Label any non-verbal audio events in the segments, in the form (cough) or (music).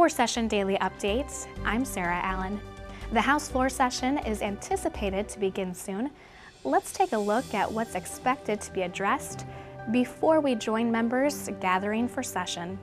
For Session Daily Updates, I'm Sarah Allen. The House floor session is anticipated to begin soon. Let's take a look at what's expected to be addressed before we join members gathering for session.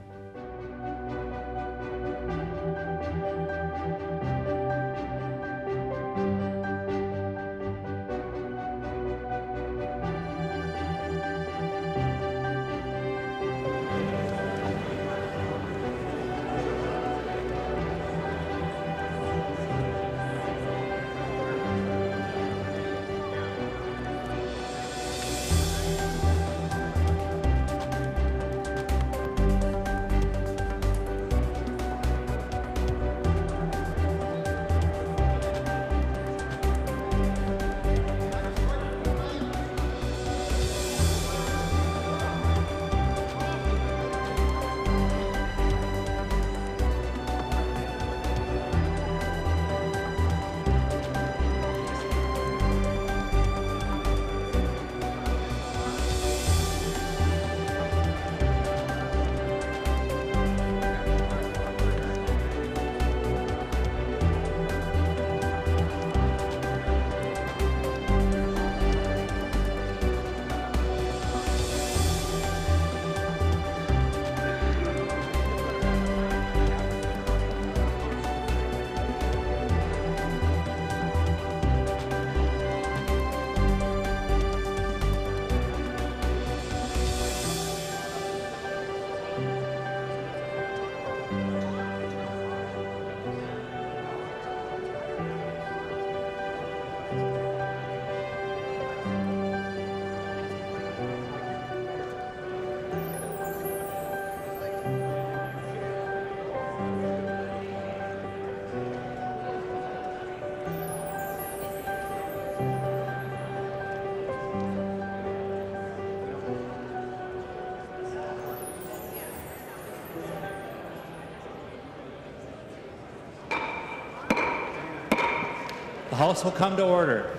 The house will come to order.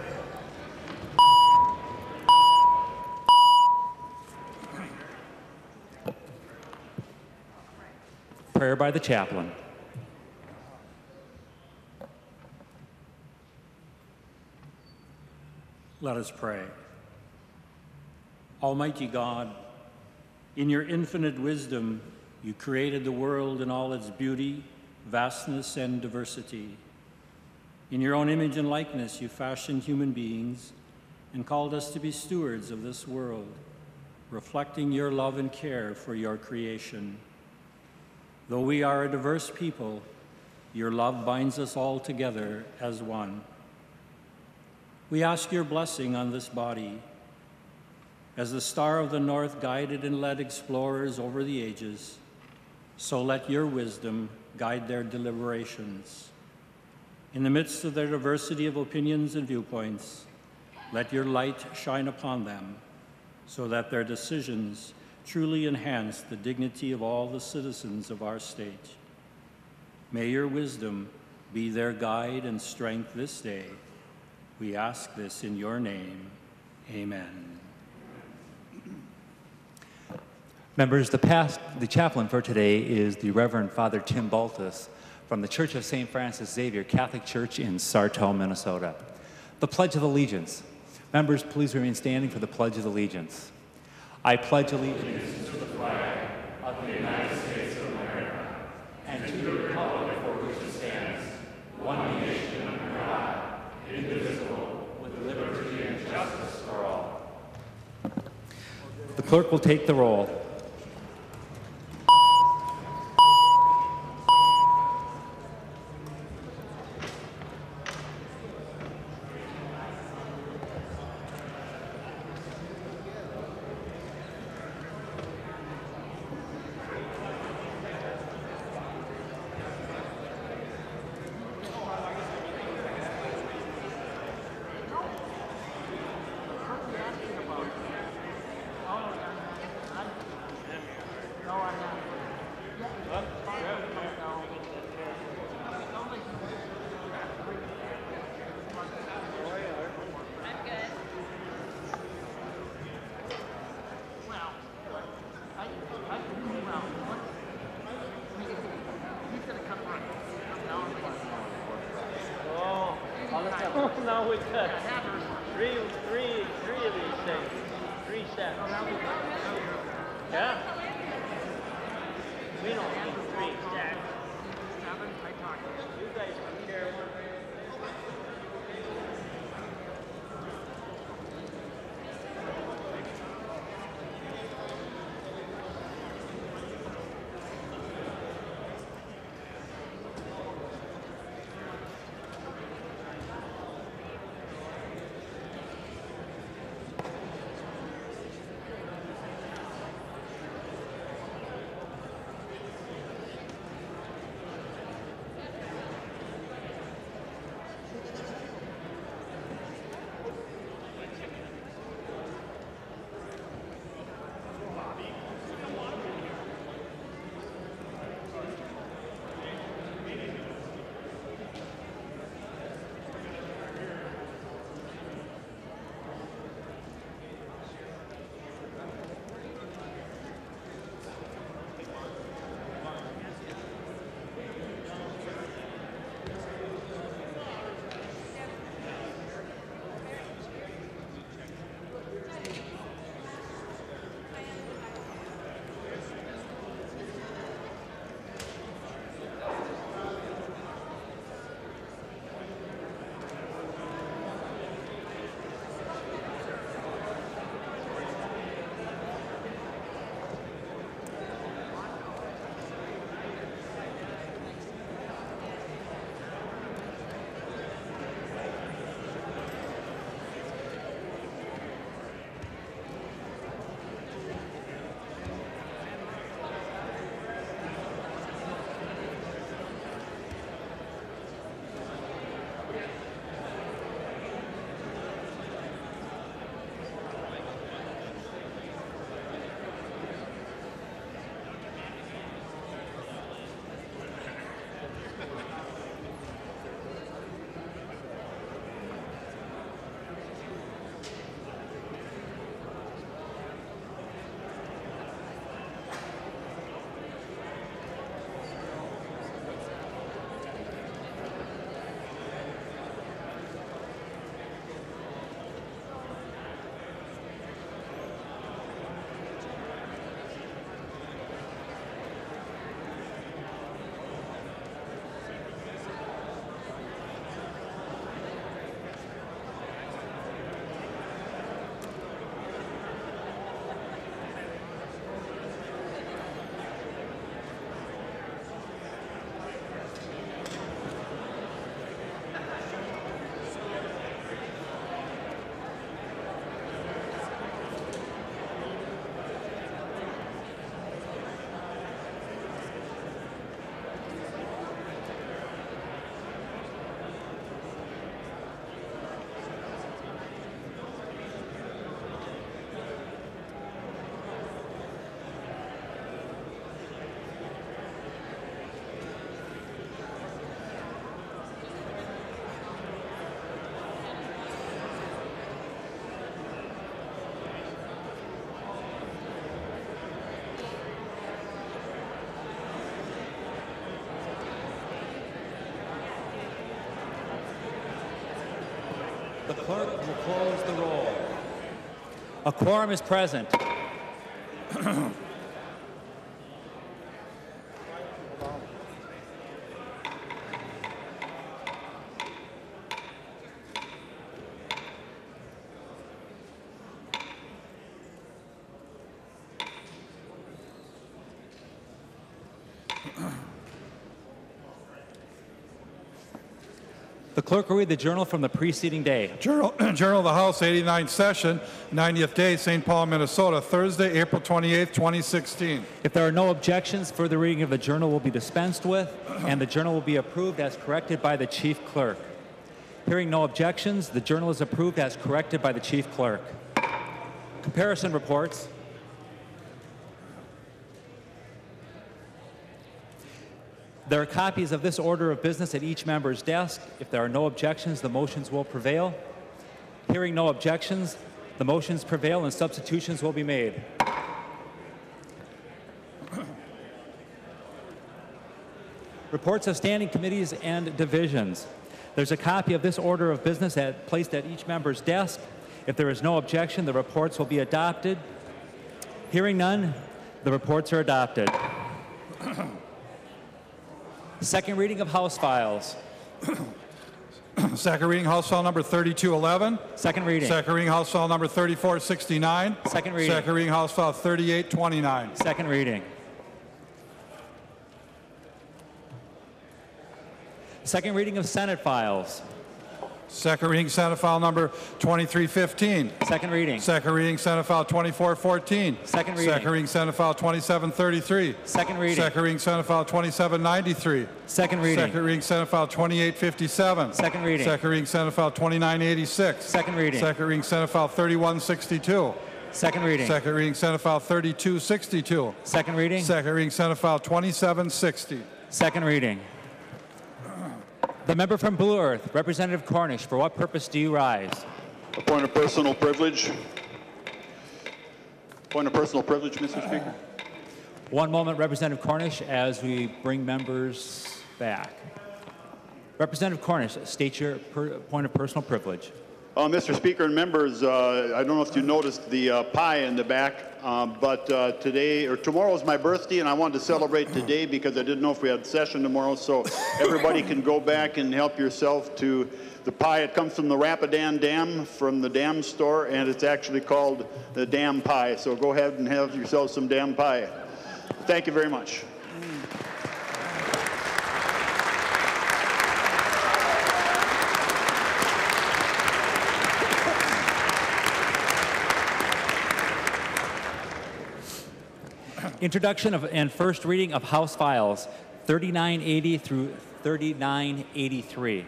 Prayer by the chaplain. Let us pray. Almighty God, in your infinite wisdom, you created the world in all its beauty, vastness, and diversity. In your own image and likeness, you fashioned human beings and called us to be stewards of this world, reflecting your love and care for your creation. Though we are a diverse people, your love binds us all together as one. We ask your blessing on this body. As the star of the north guided and led explorers over the ages, so let your wisdom guide their deliberations. In the midst of their diversity of opinions and viewpoints, let your light shine upon them so that their decisions truly enhance the dignity of all the citizens of our state. May your wisdom be their guide and strength this day. We ask this in your name. Amen. Members, the, past, the chaplain for today is the Reverend Father Tim Baltus from the Church of St. Francis Xavier Catholic Church in Sartell, Minnesota. The Pledge of Allegiance. Members, please remain standing for the Pledge of Allegiance. I pledge allegiance to the flag of the United States of America and to the republic for which it stands, one nation under God, indivisible, with liberty and justice for all. The clerk will take the roll. Clerk will close the roll. A quorum is present. (clears throat) The clerk will read the journal from the preceding day. Journal, (clears throat) Journal of the House, 89th session, 90th day, St. Paul, Minnesota, Thursday, April 28, 2016. If there are no objections, further reading of the journal will be dispensed with, and the journal will be approved as corrected by the chief clerk. Hearing no objections, the journal is approved as corrected by the chief clerk. Comparison reports. There are copies of this order of business at each member's desk. If there are no objections, the motions will prevail. Hearing no objections, the motions prevail and substitutions will be made. (coughs) Reports of standing committees and divisions. There's a copy of this order of business at, placed at each member's desk. If there is no objection, the reports will be adopted. Hearing none, the reports are adopted. Second reading of House files. (coughs) Second reading, House File Number 3211. Second reading. Second reading, House File Number 3469. Second reading. Second reading, House File 3829. Second reading. Second reading of Senate files. Second reading, Senate File Number 2315. Second reading. Second reading, Senate File 2414. Second reading. Second reading, Senate File 2733. Second reading. Second reading, Senate File 2793. Second reading. Second reading, Senate File 2857. Second reading. Second reading, Senate File 2986. Second reading. Second reading, Senate File 3162. Second reading. Second reading, Senate File 3262. Second reading. Second reading, Senate File 2760. Second reading. The member from Blue Earth, Representative Cornish, for what purpose do you rise? A point of personal privilege. Point of personal privilege, Mr. Speaker. One moment, Representative Cornish, as we bring members back. Representative Cornish, state your per- point of personal privilege. Uh, Mr. Speaker and members, uh, I don't know if you noticed the uh, pie in the back, uh, but uh, today or tomorrow is my birthday, and I wanted to celebrate today because I didn't know if we had session tomorrow. So everybody can go back and help yourself to the pie. It comes from the Rapidan Dam from the dam store, and it's actually called the Dam Pie. So go ahead and have yourself some dam pie. Thank you very much. Introduction of and first reading of House Files 3980 through 3983.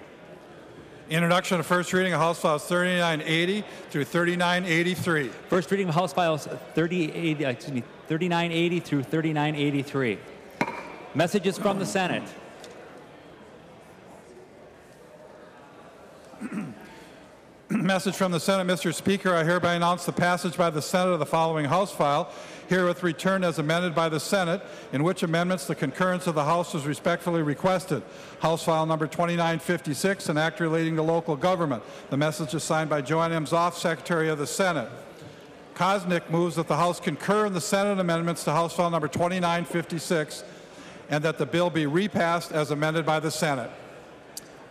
Introduction to first reading of House Files 3980 through 3983. First reading of House Files 38, uh, excuse me, 3980 through 3983. Messages from the Senate. Message from the Senate, Mr. Speaker, I hereby announce the passage by the Senate of the following House file, herewith returned as amended by the Senate, in which amendments the concurrence of the House is respectfully requested. House file number 2956, an act relating to local government. The message is signed by Joanne M. Zoff, Secretary of the Senate. Koznick moves that the House concur in the Senate amendments to House file number 2956 and that the bill be repassed as amended by the Senate.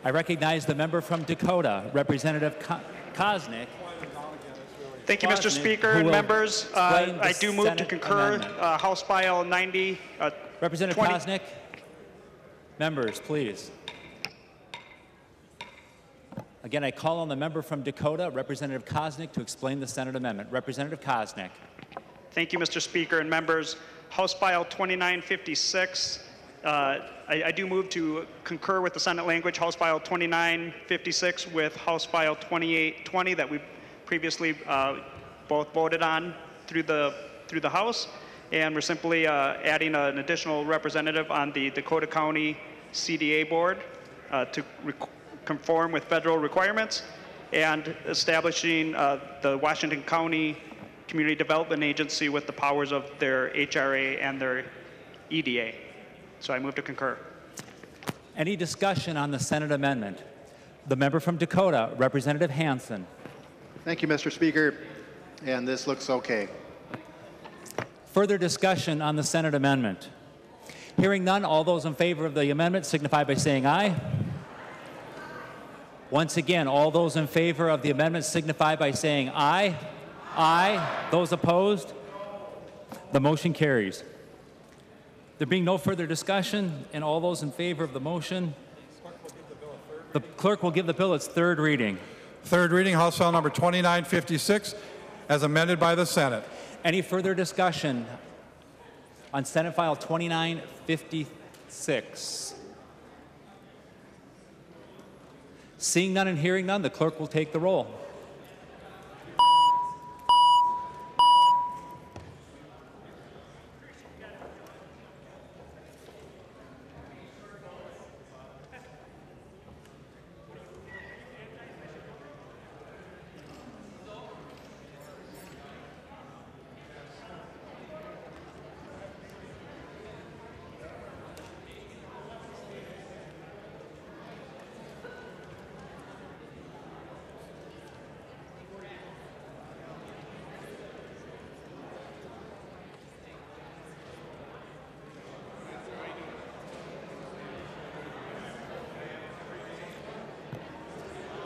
I recognize the member from Dakota, Representative Ko- Koznick. Thank you, Mr. Speaker and members. Uh, I do move to concur uh, House File 90. uh, Representative 20 Koznick. Members, please. Again, I call on the member from Dakota, Representative Koznick, to explain the Senate amendment. Representative Koznick. Thank you, Mr. Speaker and members. House File 2956. Uh, I, I do move to concur with the Senate language, House File 2956 with House File 2820 that we previously uh, both voted on through the, through the House. And we're simply uh, adding an additional representative on the Dakota County CDA Board uh, to conform with federal requirements and establishing uh, the Washington County Community Development Agency with the powers of their HRA and their EDA. So I move to concur. Any discussion on the Senate amendment? The member from Dakota, Representative Hansen. Thank you, Mr. Speaker. And this looks okay. Further discussion on the Senate amendment? Hearing none, all those in favor of the amendment signify by saying aye. Once again, all those in favor of the amendment signify by saying aye. Aye. Those opposed? The motion carries. There being no further discussion, and all those in favor of the motion, the clerk will give the bill its third reading. Third reading, House File number 2956, as amended by the Senate. Any further discussion on Senate File 2956? Seeing none and hearing none, the clerk will take the roll.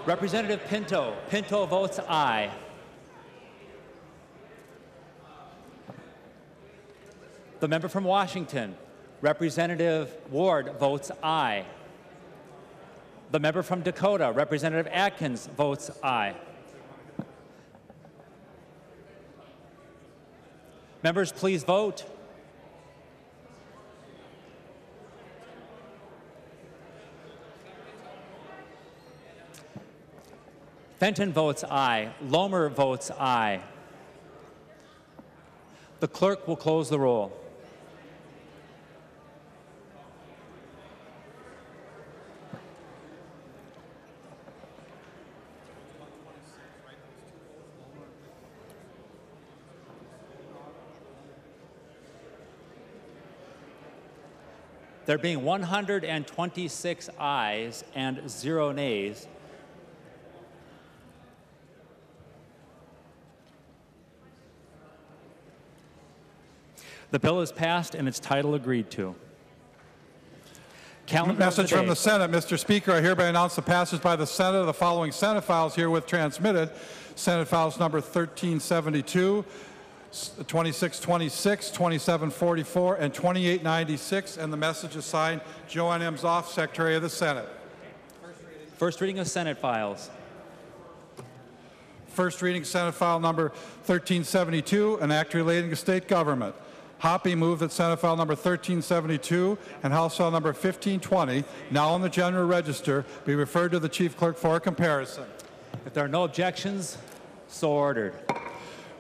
Representative Pinto. Pinto votes aye. The member from Washington, Representative Ward, votes aye. The member from Dakota, Representative Atkins, votes aye. Members, please vote. Fenton votes aye. Lohmer votes aye. The clerk will close the roll. There being 126 ayes and zero nays, the bill is passed and its title agreed to. Calendar Message from the Senate. Mr. Speaker, I hereby announce the passage by the Senate of the following Senate files herewith transmitted. Senate files number 1372, 2626, 2744, and 2896. And the message is signed Joanne M. Zoff, Secretary of the Senate. First reading of Senate files. First reading Senate file number 1372, an act relating to state government. Hoppe moved that Senate file number 1372 and House file number 1520, now on the general register, be referred to the chief clerk for a comparison. If there are no objections, so ordered.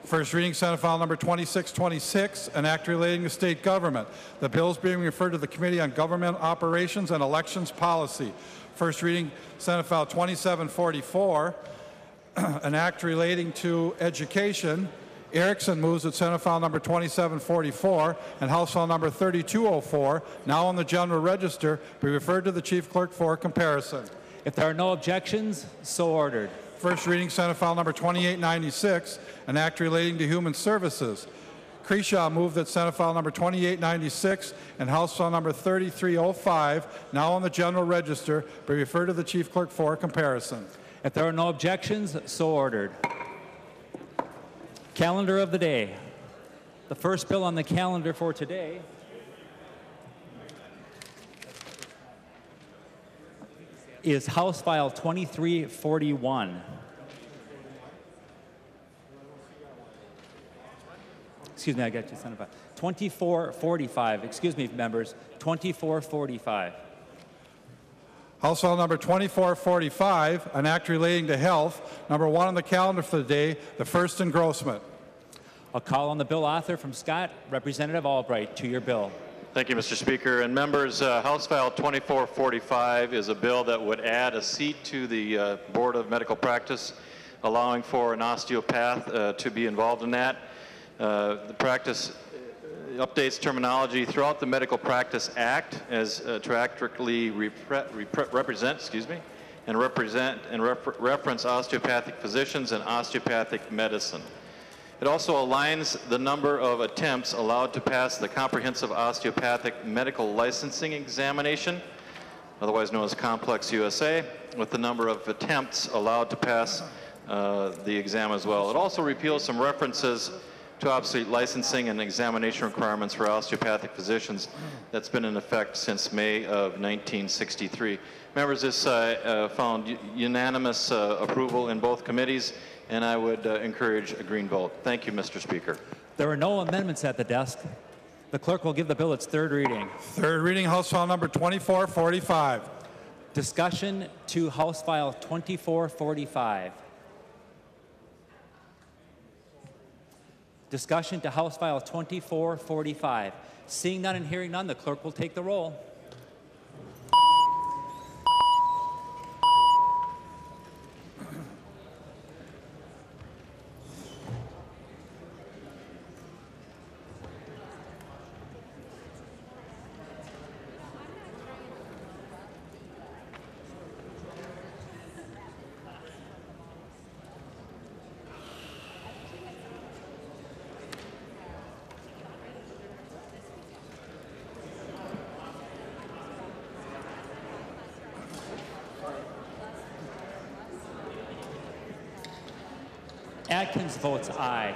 First reading Senate file number 2626, an act relating to state government. The bill is being referred to the Committee on Government Operations and Elections Policy. First reading Senate file 2744, (clears throat) an act relating to education. Erickson moves that Senate file number 2744 and House file number 3204, now on the general register, be referred to the chief clerk for comparison. If there are no objections, so ordered. First reading Senate file number 2896, an act relating to human services. Kresha moved that Senate file number 2896 and House file number 3305, now on the general register, be referred to the chief clerk for comparison. If there are no objections, so ordered. Calendar of the day. The first bill on the calendar for today is House File 2341. Excuse me, I got you, File. 2445, excuse me, members, 2445. House file number 2445, an act relating to health, number one on the calendar for the day, the first engrossment. A call on the bill author from Scott, Representative Albright, to your bill. Thank you, Mr. Speaker. And members, uh, House File 2445 is a bill that would add a seat to the uh, Board of Medical Practice, allowing for an osteopath uh, to be involved in that. Uh, the practice updates terminology throughout the Medical Practice Act as uh, to accurately repre- repre- represent, excuse me, and represent and refer- reference osteopathic physicians and osteopathic medicine. It also aligns the number of attempts allowed to pass the Comprehensive Osteopathic Medical Licensing Examination, otherwise known as COMLEX USA, with the number of attempts allowed to pass uh, the exam as well. It also repeals some references to obsolete licensing and examination requirements for osteopathic physicians that's been in effect since May of 1963. Members, this uh, uh, found unanimous uh, approval in both committees, and I would uh, encourage a green vote. Thank you, Mr. Speaker. There are no amendments at the desk. The clerk will give the bill its third reading. Third reading House file number 2445. Discussion to House File 2445. Discussion to House File 2445. Seeing none and hearing none, the clerk will take the roll. Atkins votes aye.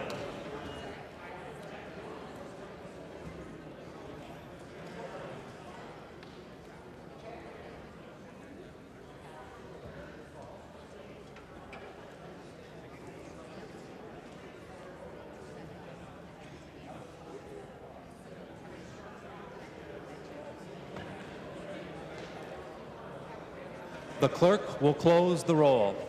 The clerk will close the roll.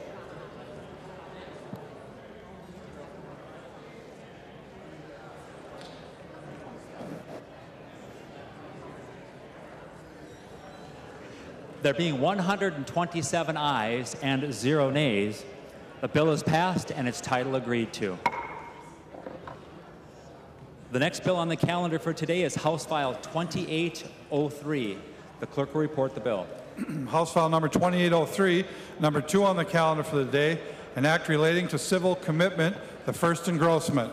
There being 127 ayes and zero nays, the bill is passed and its title agreed to. The next bill on the calendar for today is House File 2803. The clerk will report the bill. (clears throat) House File Number 2803, number two on the calendar for the day, an act relating to civil commitment, the first engrossment.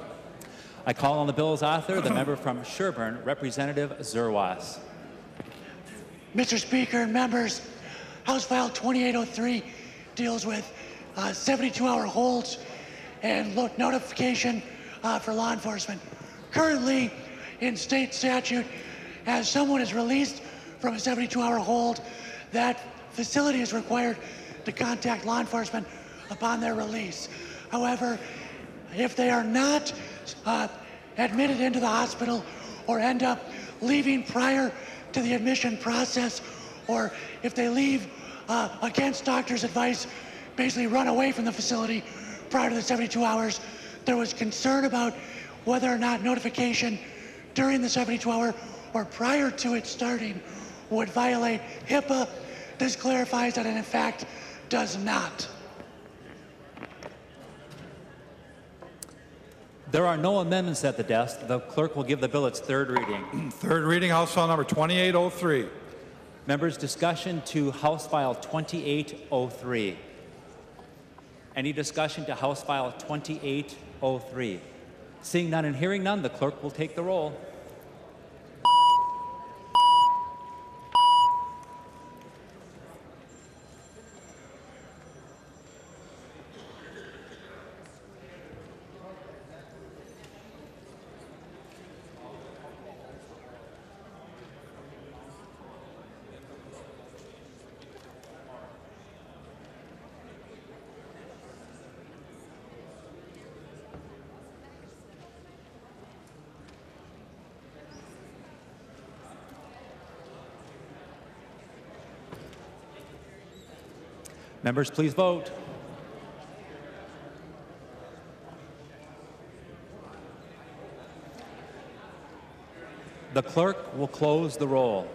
I call on the bill's author, the member from Sherburne, Representative Zerwas. Mr. Speaker and members, House File 2803 deals with 72-hour holds and notification uh, for law enforcement. Currently, in state statute, as someone is released from a 72-hour hold, that facility is required to contact law enforcement upon their release. However, if they are not uh, admitted into the hospital or end up leaving prior to the admission process, or if they leave uh, against doctor's advice, basically run away from the facility prior to the 72 hours, there was concern about whether or not notification during the 72 hour or prior to it starting would violate HIPAA. This clarifies that it in fact does not. There are no amendments at the desk. The clerk will give the bill its third reading. (clears throat) Third reading, House File Number 2803. Members' discussion to House File 2803. Any discussion to House File 2803? Seeing none and hearing none, the clerk will take the roll. Members, please vote. The clerk will close the roll.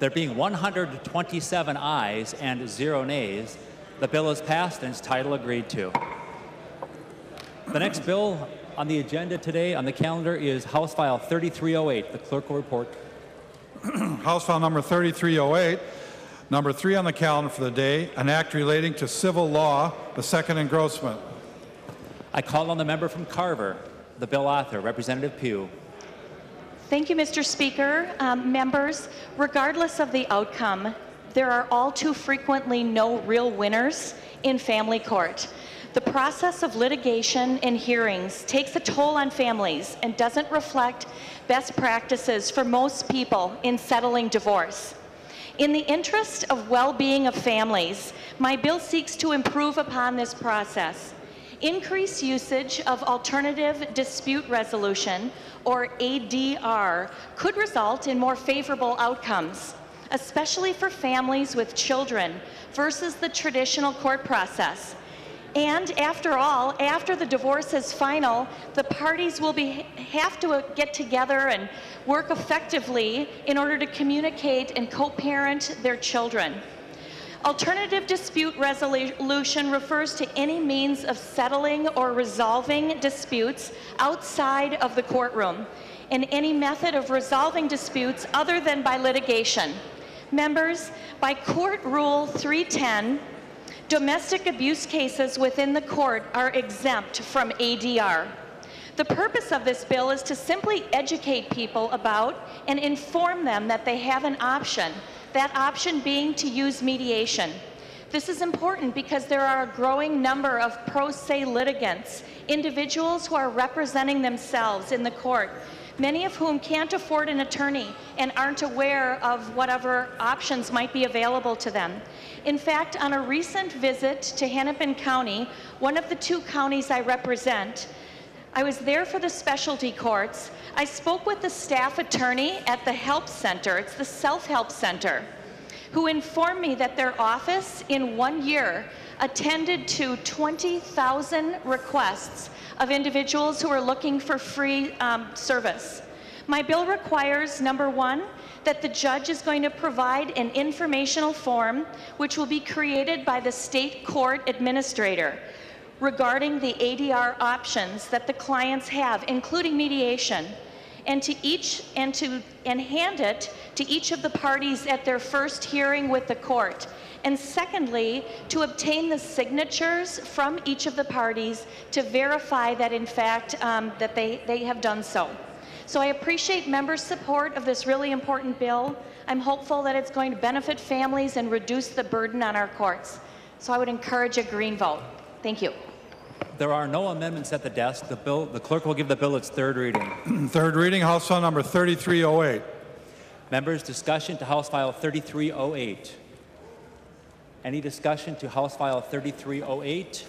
There being 127 ayes and zero nays, the bill is passed and its title agreed to. The next bill on the agenda today on the calendar is House File 3308. The clerk will report. (clears throat) House File Number 3308, number three on the calendar for the day, an act relating to civil law, the second engrossment. I call on the member from Carver, the bill author, Representative Pugh. Thank you, Mr. Speaker. Um, members, regardless of the outcome, there are all too frequently no real winners in family court. The process of litigation and hearings takes a toll on families and doesn't reflect best practices for most people in settling divorce. In the interest of well-being of families, my bill seeks to improve upon this process. Increased usage of alternative dispute resolution, or ADR, could result in more favorable outcomes, especially for families with children versus the traditional court process. And after all, after the divorce is final, the parties will be, have to get together and work effectively in order to communicate and co-parent their children. Alternative dispute resolution refers to any means of settling or resolving disputes outside of the courtroom and any method of resolving disputes other than by litigation. Members, by Court Rule 310, domestic abuse cases within the court are exempt from ADR. The purpose of this bill is to simply educate people about and inform them that they have an option, that option being to use mediation. This is important because there are a growing number of pro se litigants, individuals who are representing themselves in the court, many of whom can't afford an attorney and aren't aware of whatever options might be available to them. In fact, on a recent visit to Hennepin County, one of the two counties I represent, I was there for the specialty courts. I spoke with the staff attorney at the help center, it's the self help center, who informed me that their office in one year attended to 20,000 requests of individuals who are looking for free um, service. My bill requires, number one, that the judge is going to provide an informational form which will be created by the state court administrator regarding the ADR options that the clients have, including mediation, and to each and to and hand it to each of the parties at their first hearing with the court. And secondly, to obtain the signatures from each of the parties to verify that in fact um, that they, they have done so. So I appreciate members' support of this really important bill. I'm hopeful that it's going to benefit families and reduce the burden on our courts. So I would encourage a green vote. Thank you. There are no amendments at the desk. The bill, the clerk will give the bill its third reading. (clears throat) Third reading, House File Number 3308. Members, discussion to House File 3308. Any discussion to House File 3308?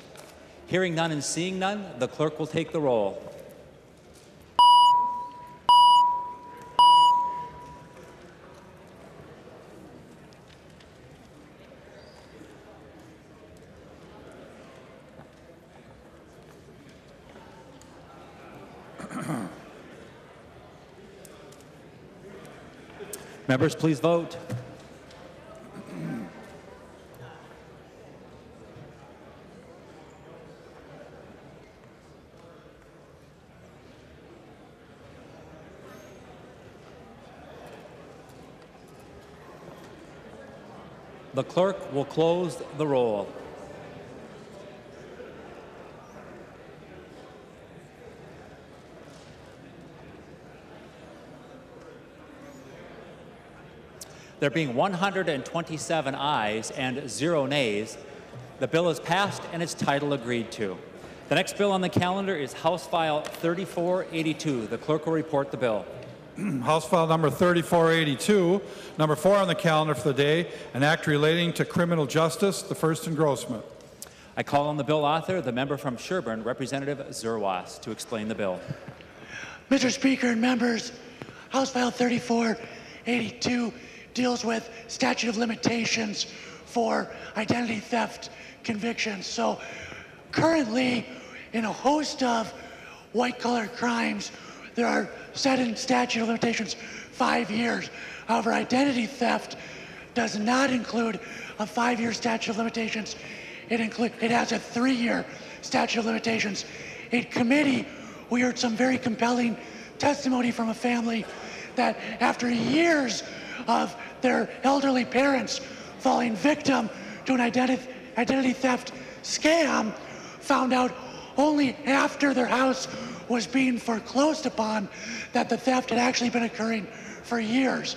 Hearing none and seeing none, the clerk will take the roll. Members, please vote. Clerk will close the roll. There being 127 ayes and zero nays, the bill is passed and its title agreed to. The next bill on the calendar is House File 3482. The clerk will report the bill. (clears throat) House File Number 3482, number four on the calendar for the day, an act relating to criminal justice, the first engrossment. I call on the bill author, the member from Sherburne, Representative Zerwas, to explain the bill. Mr. Speaker and members, House File 3482 deals with statute of limitations for identity theft convictions. So currently, in a host of white collar crimes, there are set in statute of limitations five years. However, identity theft does not include a five year statute of limitations. It, include, it has a three year statute of limitations. In committee, we heard some very compelling testimony from a family that after years of their elderly parents falling victim to an identi- identity theft scam found out only after their house was being foreclosed upon that the theft had actually been occurring for years.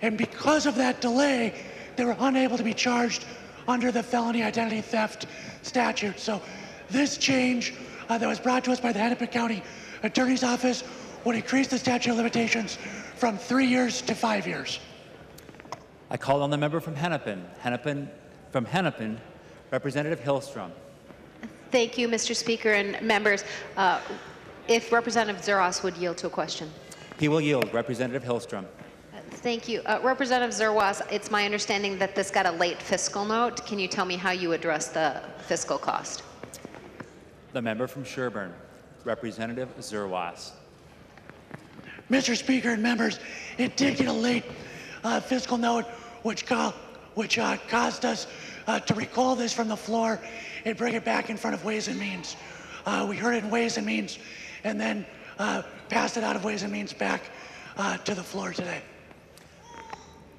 And because of that delay, they were unable to be charged under the felony identity theft statute. So this change uh, that was brought to us by the Hennepin County Attorney's Office would increase the statute of limitations from three years to five years. I call on the member from Hennepin. Hennepin from Hennepin, Representative Hilstrom. Thank you, Mr. Speaker and members. Uh, if Representative Zerwas would yield to a question. He will yield. Representative Hilstrom. Thank you. Uh, Representative Zerwas, it's my understanding that this got a late fiscal note. Can you tell me how you address the fiscal cost? The member from Sherburne, Representative Zerwas. Mr. Speaker and members, it did get a late uh, fiscal note, which, ca- which uh, caused us uh, to recall this from the floor and bring it back in front of Ways and Means. Uh, we heard it in Ways and Means and then uh, passed it out of Ways and Means back uh, to the floor today.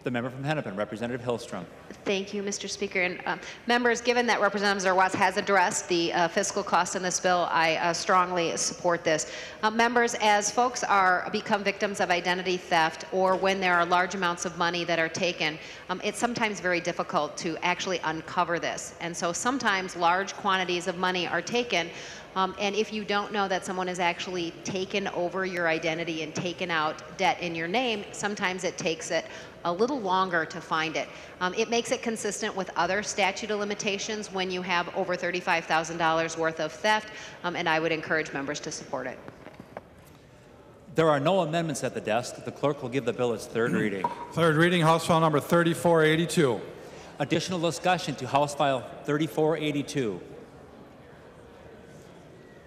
The member from Hennepin, Representative Hilstrom. Thank you, Mr. Speaker. And uh, members, given that Representative Zerwas has addressed the uh, fiscal cost in this bill, I uh, strongly support this. Uh, members, as folks are become victims of identity theft or when there are large amounts of money that are taken, um, it's sometimes very difficult to actually uncover this. And so sometimes large quantities of money are taken um, and if you don't know that someone has actually taken over your identity and taken out debt in your name, sometimes it takes it a little longer to find it. Um, it makes it consistent with other statute of limitations when you have over $35,000 worth of theft, um, and I would encourage members to support it. There are no amendments at the desk. The clerk will give the bill its third reading. Third reading, House File Number 3482. Additional discussion to House File 3482.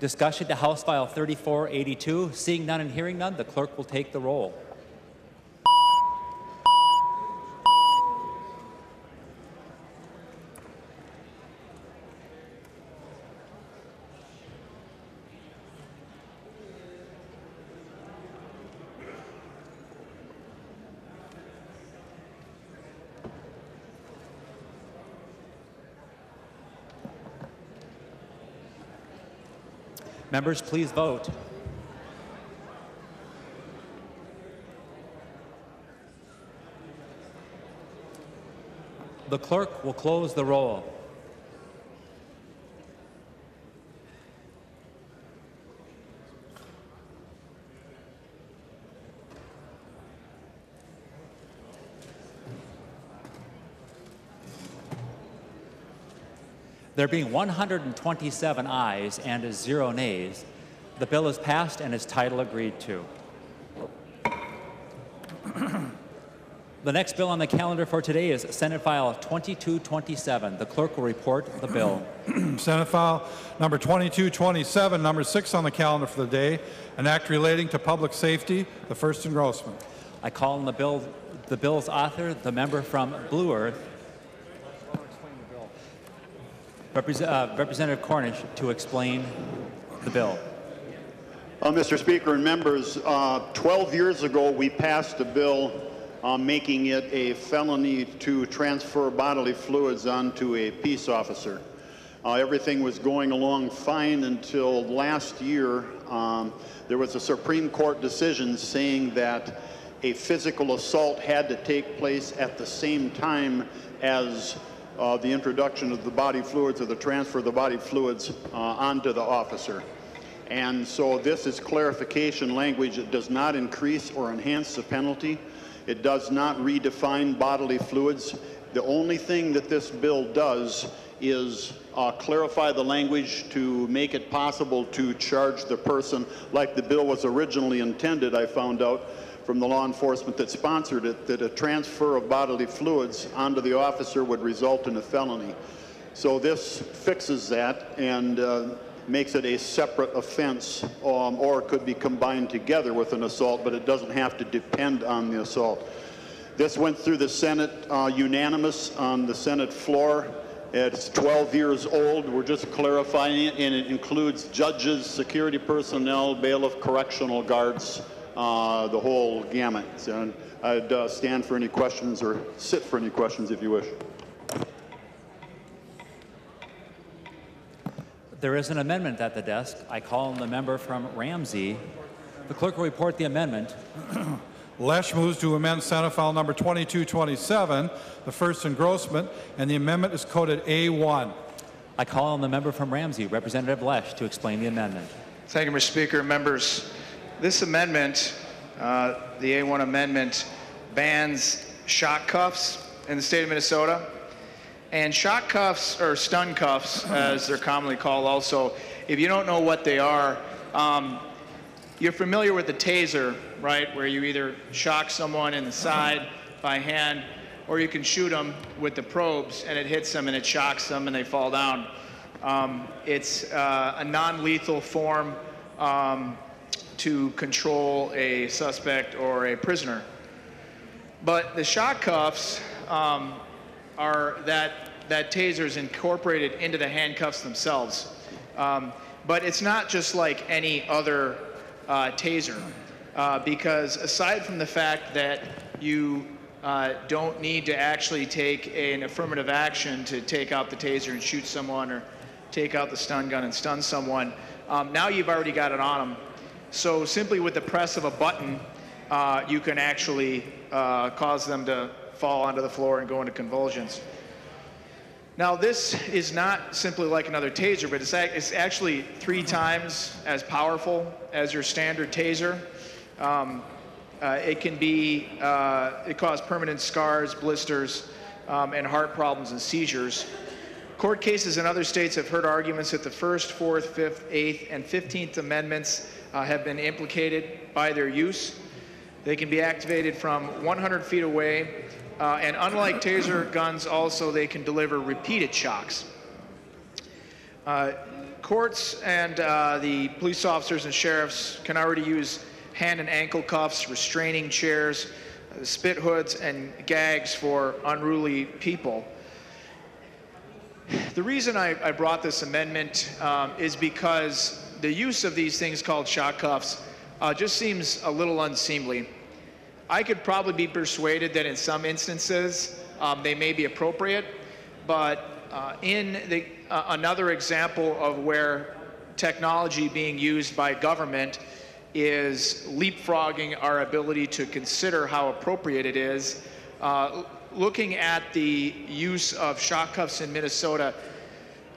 Discussion to House File 3482. Seeing none and hearing none, the clerk will take the roll. Members, please vote. The clerk will close the roll. There being 127 ayes and zero nays, the bill is passed and its title agreed to. (clears throat) the next bill on the calendar for today is Senate File 2227. The clerk will report the bill. (clears throat) Senate File Number 2227, number six on the calendar for the day, an act relating to public safety, the first engrossment. I call on the bill, the bill's author, the member from Blue Earth, Represent, uh, Representative Cornish to explain the bill. Uh, Mr. Speaker and members, uh, 12 years ago we passed a bill uh, making it a felony to transfer bodily fluids onto a peace officer. Uh, everything was going along fine until last year um, there was a Supreme Court decision saying that a physical assault had to take place at the same time as uh, the introduction of the body fluids or the transfer of the body fluids uh, onto the officer. And so this is clarification language. It does not increase or enhance the penalty. It does not redefine bodily fluids. The only thing that this bill does is uh, clarify the language to make it possible to charge the person like the bill was originally intended, I found out, from the law enforcement that sponsored it that a transfer of bodily fluids onto the officer would result in a felony. So this fixes that and uh, makes it a separate offense um, or could be combined together with an assault, but it doesn't have to depend on the assault. This went through the Senate uh, unanimous on the Senate floor. It's 12 years old. We're just clarifying it, and it includes judges, security personnel, bailiff, correctional guards, uh, the whole gamut. And I'd uh, stand for any questions or sit for any questions if you wish. There is an amendment at the desk. I call on the member from Ramsey. The clerk will report the amendment. (clears throat) Lesh moves to amend Senate File Number 2227, the first engrossment, and the amendment is coded A1. I call on the member from Ramsey, Representative Lesh, to explain the amendment. Thank you, Mr. Speaker. Members, this amendment, uh, the A1 amendment, bans shock cuffs in the state of Minnesota. And shock cuffs, or stun cuffs, as they're commonly called also, if you don't know what they are, um, you're familiar with the taser, right, where you either shock someone in the side by hand, or you can shoot them with the probes, and it hits them and it shocks them and they fall down. Um, it's uh, a non-lethal form um, to control a suspect or a prisoner. But the shock cuffs um, are that, that taser is incorporated into the handcuffs themselves. Um, but it's not just like any other uh, taser, uh, because aside from the fact that you uh, don't need to actually take an affirmative action to take out the taser and shoot someone or take out the stun gun and stun someone. Um, now you've already got it on them. So simply with the press of a button, uh, you can actually uh, cause them to fall onto the floor and go into convulsions. Now, this is not simply like another taser, but it's, it's actually three times as powerful as your standard taser. Um, uh, it can be, uh, it cause permanent scars, blisters, um, and heart problems and seizures. Court cases in other states have heard arguments that the First, Fourth, Fifth, Eighth, and Fifteenth Amendments uh, have been implicated by their use. They can be activated from 100 feet away uh, and unlike taser guns, also they can deliver repeated shocks. Uh, courts and uh, the police officers and sheriffs can already use hand and ankle cuffs, restraining chairs, uh, spit hoods, and gags for unruly people. The reason I, I brought this amendment um, is because the use of these things called shock cuffs uh, just seems a little unseemly. I could probably be persuaded that in some instances um, they may be appropriate, but uh, in the, uh, another example of where technology being used by government is leapfrogging our ability to consider how appropriate it is. Uh, looking at the use of shock cuffs in Minnesota,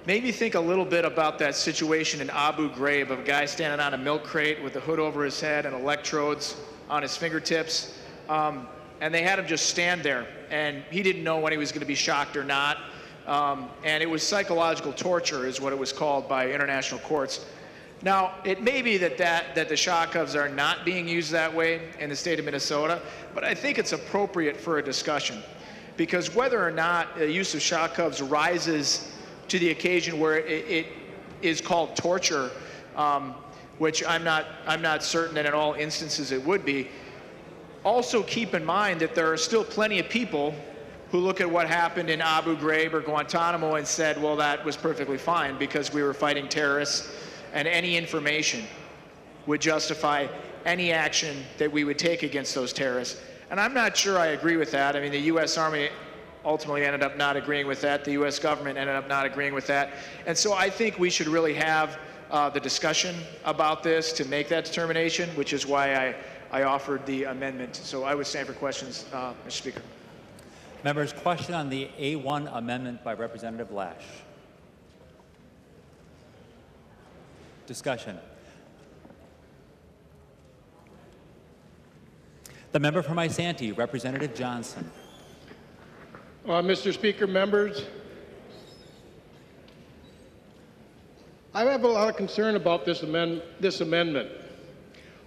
made me think a little bit about that situation in Abu Ghraib of a guy standing on a milk crate with a hood over his head and electrodes on his fingertips. Um, and they had him just stand there, and he didn't know when he was going to be shocked or not. Um, and it was psychological torture, is what it was called by international courts. Now, it may be that, that, that the shock are not being used that way in the state of Minnesota, but I think it's appropriate for a discussion. Because whether or not the use of shock rises to the occasion where it, it is called torture, um, which I'm not, I'm not certain that in all instances it would be, also keep in mind that there are still plenty of people who look at what happened in Abu Ghraib or Guantanamo and said, well, that was perfectly fine because we were fighting terrorists, and any information would justify any action that we would take against those terrorists. And I'm not sure I agree with that. I mean, the U.S. Army ultimately ended up not agreeing with that. The U.S. government ended up not agreeing with that. And so I think we should really have uh, the discussion about this to make that determination, which is why I I offered the amendment. So I would stand for questions, uh, Mr. Speaker. Members, question on the A1 amendment by Representative Lesh. Discussion. The member from Isanti, Representative Johnson. Uh, Mr. Speaker, members, I have a lot of concern about this, amend this amendment.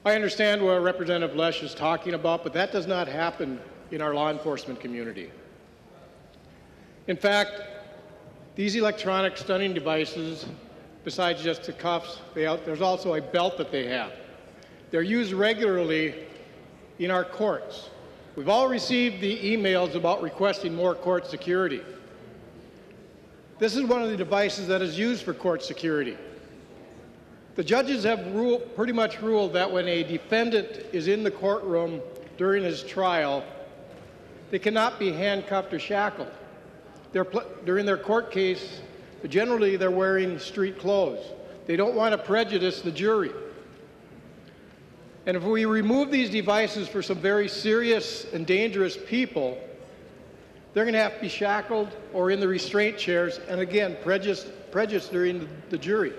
I understand what Representative Lesh is talking about, but that does not happen in our law enforcement community. In fact, these electronic stunning devices, besides just the cuffs, there's also a belt that they have. They're used regularly in our courts. We've all received the emails about requesting more court security. This is one of the devices that is used for court security. The judges have ruled, pretty much ruled that when a defendant is in the courtroom during his trial, they cannot be handcuffed or shackled. They're during their court case, generally they're wearing street clothes. They don't want to prejudice the jury. And if we remove these devices for some very serious and dangerous people, they're going to have to be shackled or in the restraint chairs, and again, prejudice, prejudice the, jury.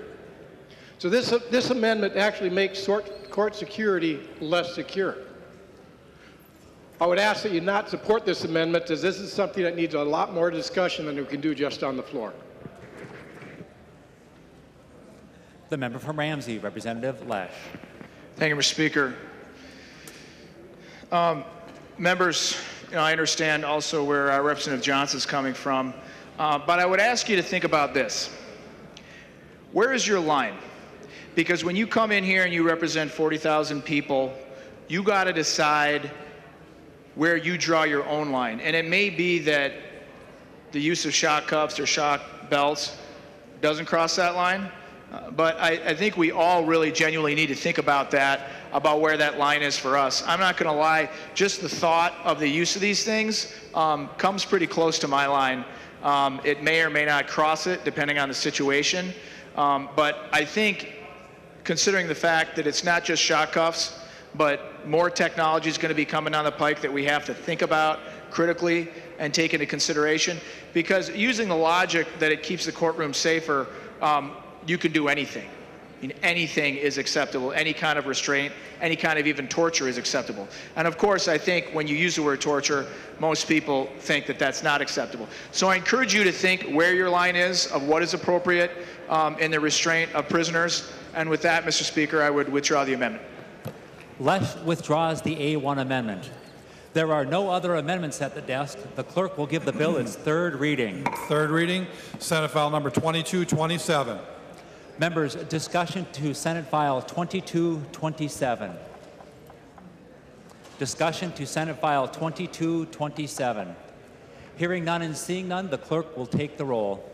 So this, this amendment actually makes court security less secure. I would ask that you not support this amendment as this is something that needs a lot more discussion than we can do just on the floor. The member from Ramsey, Representative Lesh. Thank you, Mr. Speaker. Um, members, you know, I understand also where uh, Representative Johnson is coming from, uh, but I would ask you to think about this. Where is your line? Because when you come in here and you represent 40,000 people, you got to decide where you draw your own line. And it may be that the use of shock cuffs or shock belts doesn't cross that line. But I, I think we all really genuinely need to think about that, about where that line is for us. I'm not going to lie, just the thought of the use of these things um, comes pretty close to my line. Um, it may or may not cross it, depending on the situation. Um, but I think, considering the fact that it's not just shot cuffs, but more technology is going to be coming down the pike that we have to think about critically and take into consideration. Because using the logic that it keeps the courtroom safer, um, you can do anything. I mean, anything is acceptable. Any kind of restraint, any kind of even torture is acceptable. And of course, I think when you use the word torture, most people think that that's not acceptable. So I encourage you to think where your line is of what is appropriate um, in the restraint of prisoners. And with that, Mr. Speaker, I would withdraw the amendment. Lesh withdraws the A1 amendment. There are no other amendments at the desk. The clerk will give the bill its third reading. Third reading, Senate File Number 2227. Members, discussion to Senate File 2227. Discussion to Senate File 2227. Hearing none and seeing none, the clerk will take the roll.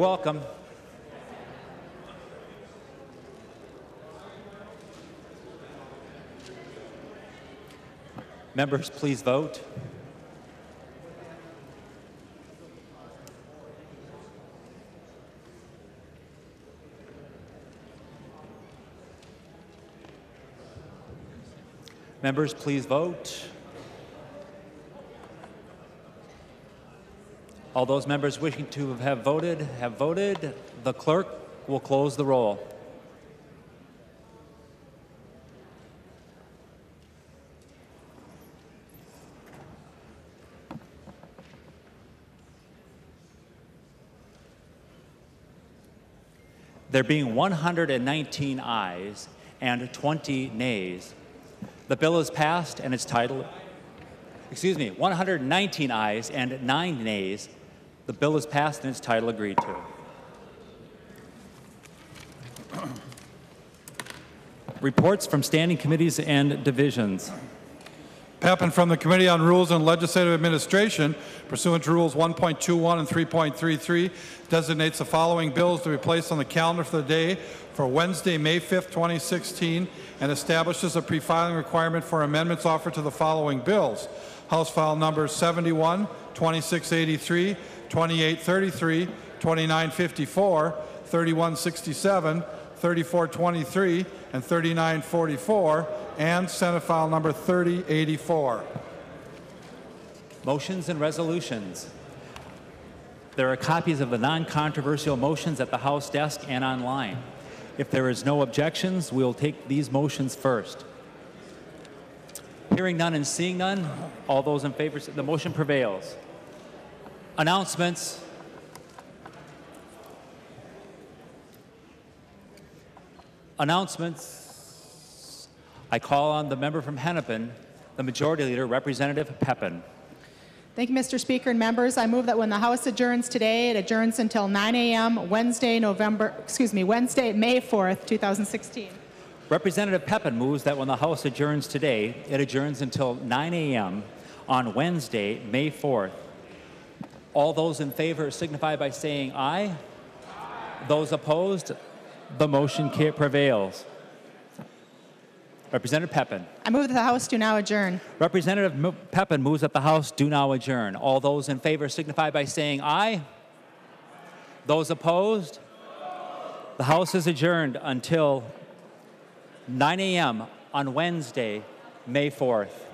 Welcome. Members, please vote. Members, please vote. All those members wishing to have voted have voted. The clerk will close the roll. There being 119 ayes and 20 nays, the bill is passed and its title, excuse me, 119 ayes and 9 nays, the bill is passed and its title agreed to. (clears throat) Reports from standing committees and divisions. Peppin from the Committee on Rules and Legislative Administration, pursuant to Rules 1.21 and 3.33, designates the following bills to be placed on the calendar for the day for Wednesday, May 5, 2016, and establishes a pre-filing requirement for amendments offered to the following bills. House File Number 71, 2683, 2833, 2954, 3167, 3423, and 3944, and Senate File Number 3084. Motions and resolutions. There are copies of the non-controversial motions at the House desk and online. If there is no objections, we will take these motions first. Hearing none and seeing none, all those in favor, the motion prevails. Announcements. Announcements. I call on the member from Hennepin, the Majority Leader, Representative Peppin. Thank you, Mr. Speaker and members. I move that when the House adjourns today, it adjourns until 9 a.m. Wednesday, November, excuse me, Wednesday, May 4th, 2016. Representative Peppin moves that when the House adjourns today, it adjourns until 9 a.m. on Wednesday, May 4th. All those in favor signify by saying aye. aye. Those opposed, the motion prevails. Representative Peppin. I move that the House do now adjourn. Representative Peppin moves that the House do now adjourn. All those in favor signify by saying aye. Those opposed? The House is adjourned until 9 a.m. on Wednesday, May 4th.